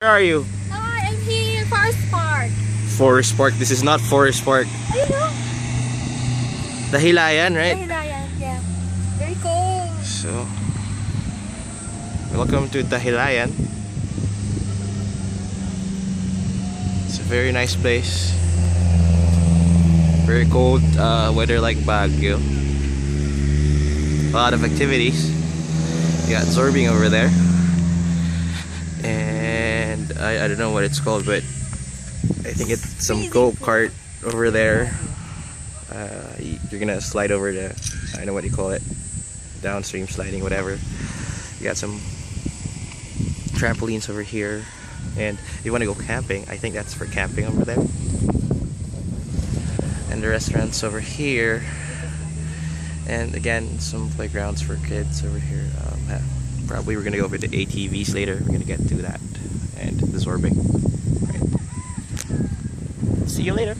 Where are you? Hi, I'm here in Forest Park. Forest Park. This is not Forest Park. Ayun o. Dahilayan, right? Dahilayan, yeah. Very cool. So, welcome to Dahilayan. It's a very nice place. Very cold uh, weather like Baguio. A lot of activities. You got Zorbing over there. I, I don't know what it's called, but I think it's some go-kart over there. Uh, you're gonna slide over the, I don't know what you call it, downstream sliding, whatever. You got some trampolines over here. And if you want to go camping, I think that's for camping over there. And the restaurants over here. And again, some playgrounds for kids over here. Um, probably we're gonna go over the ATVs later. We're gonna get to that Zorbing. Right. See you later.